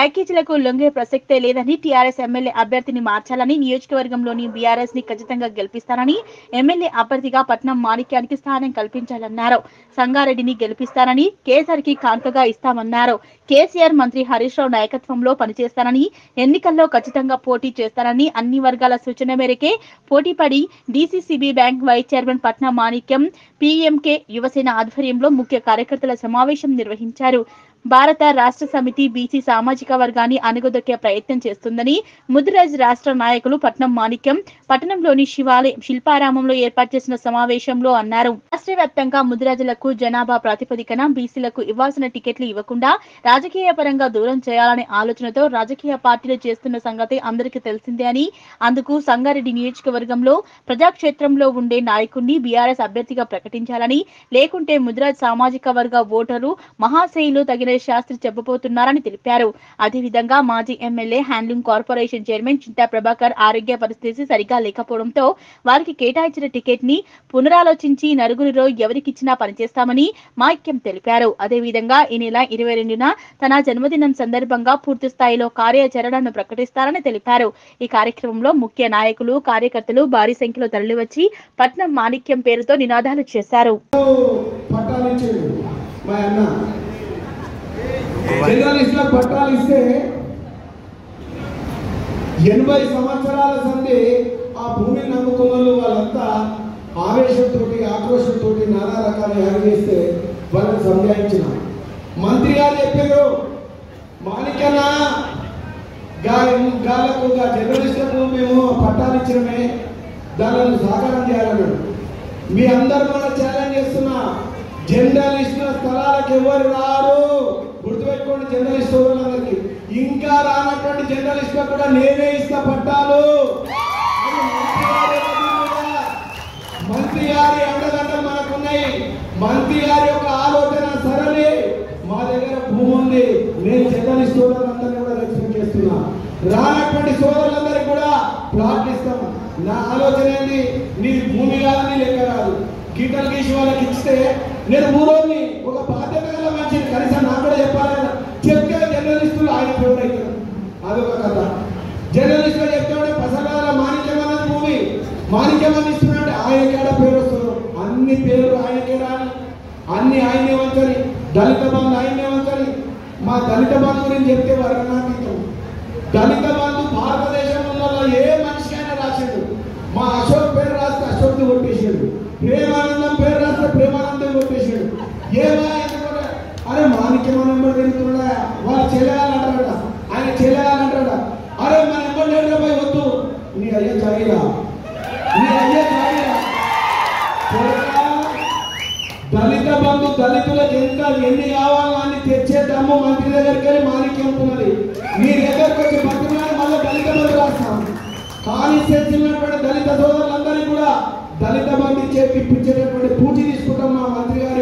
ప్యాకేజీలకు లొంగే ప్రసక్తే లేదని TRS MLA అభ్యర్థిని మార్చాలని నియోజకవర్గంలోని బీఆర్ఎస్ని ఖచ్చితంగా గెలిపిస్తారని ఎమ్మెల్యే అభ్యర్థిగా పట్నం మాణిక్యానికి స్థానం కల్పించాలన్నారు. సంగారెడ్డిని గెలిపిస్తారని కేసీఆర్కి కాంతగా ఇస్తామన్నారు. కేసీఆర్ మంత్రి హరీష్ రావు నాయకత్వంలో పనిచేస్తారని ఎన్నికల్లో ఖచ్చితంగా పోటీ చేస్తారని అన్ని వర్గాల సూచన మేరకే పోటీపడి డీసీసీబీ బ్యాంక్ వైస్ చైర్మన్ పట్నం మాణిక్యం పీఎంకే యువసేన ఆధ్వర్యంలో ముఖ్య కార్యకర్తల సమావేశం నిర్వహించారు. భారత రాష్ట్ర సమితి బీసీ సామాజిక వర్గాన్ని అణగదొక్కే ప్రయత్నం చేస్తుందని ముదిరాజ్ రాష్ట్ర నాయకులు పట్నం మాణిక్యం పట్టణంలోని శివాలయ శిల్పారామంలో ఏర్పాటు చేసిన సమావేశంలో అన్నారు. రాష్ట్ర వ్యాప్తంగా ముదిరాజులకు జనాభా ప్రాతిపదికన బీసీలకు ఇవ్వాల్సిన టికెట్లు ఇవ్వకుండా రాజకీయ పరంగా దూరం చేయాలనే ఆలోచనతో రాజకీయ పార్టీలు చేస్తున్న సంగతి అందరికీ తెలిసిందే అని అందుకు సంగారెడ్డి నియోజకవర్గంలో ప్రజాక్షేత్రంలో ఉండే నాయకుడిని బీఆర్ఎస్ అభ్యర్థిగా ప్రకటించాలని లేకుంటే ముదిరాజ్ సామాజిక వర్గ ఓటరు మహాశైలు తగిన శాస్త్రి చెప్పబోతున్నారని తెలిపారు. అదేవిధంగా మాజీ MLA handloom corporation chairman Chinta Prabhakar ఆరోగ్య పరిస్థితి సరిగా లేకపోవడంతో వారికి కేటాయించిన టికెట్ని పునరాలోచించి నలుగురిలో ఎవరికిచ్చినా పనిచేస్తామని మాక్యం తెలిపారు. అదేవిధంగా ఈ నెల ఇరవై రెండున తన జన్మదినం సందర్భంగా పూర్తి స్థాయిలో కార్యాచరణను ప్రకటిస్తారని తెలిపారు. ఈ కార్యక్రమంలో ముఖ్య నాయకులు కార్యకర్తలు భారీ సంఖ్యలో తరలివచ్చి పట్నం మాణిక్యం పేరుతో నినాదాలు చేశారు. పట్టాలు ఇచ్చాడు పట్టాలు ఇస్తే ఎనభై సంవత్సరాల సంది ఆ భూమిని నమ్ముకున్న వాళ్ళంతా ఆవేశంతో ఆక్రోషంతో నానా రకాల యాగ చేస్తే వాళ్ళని సంజాయించిన మంత్రి గారు చెప్పారు మాణిక్యన్న గాలకు గా జర్నలిస్టులకు మేము పట్టాలు ఇచ్చినమే దానిని సాకారం చేయాలన్నాడు మీ అందరు మన ఛాలెంజ్ చేస్తున్నా జర్నలిస్టుల స్థలాలకు ఎవరు రారు? రానటువంటి జర్నలిస్ట్ వాళ్ళందరికీ ఇంకా రానటువంటి జర్నలిస్ట్ కూడా నేనే ఇస్తా పట్టాలు. మంత్రి గారి దగ్గర మనకున్నాయి. మంత్రి గారి యొక్క ఆలోచన సరళి. మా దగ్గర భూమి ఉంది. నేను జర్నలిస్ట్ సోదరులందరినీ కూడా రెస్పెక్ట్ చేస్తున్నా. రానటువంటి సోదరులందరికీ కూడా ప్లాట్ ఇస్తాం నా ఆలోచన ఏంటి నీ భూమి కాదని లెక్క కాదు. గీతలు గీసి వాళ్ళకి ఇస్తే నేను మూడోని ఒక బాధ్యత గల మనిషిని కనీసం నాకు కూడా చెప్పాలి. చెప్తే జర్నలిస్టులు ఆయన ఫేవర్ అవుతారు అదొక కథ. జర్నలిస్టులు చెప్తాడు పసగాల మాణిక్యమన్న భూమి మాణిక్యం అని ఇస్తున్నాడు ఆయనకేడ పేరు వస్తున్నారు అన్ని పేర్లు ఆయనకే రాని అన్ని ఆయనే వంచని దళిత బంధు ఆయనే వంచని. మా దళిత బంధు గురించి చెప్తే వర్ణనాతీతం. దళిత బంధు భారత దళిత బంధు దళితులకు ఎంత ఎన్ని కావాలో అని తెచ్చే దమ్ము మంత్రి దగ్గరికి వెళ్ళి మాణిక్యం ఉంటున్నది మీ దగ్గరకు వచ్చి పట్టుకున్నాడు మళ్ళీ దళిత బంధు రాస్తాం కానీ ఉన్నటువంటి దళిత సోదరులందరినీ కూడా దళిత బంధు ఇచ్చే గారు.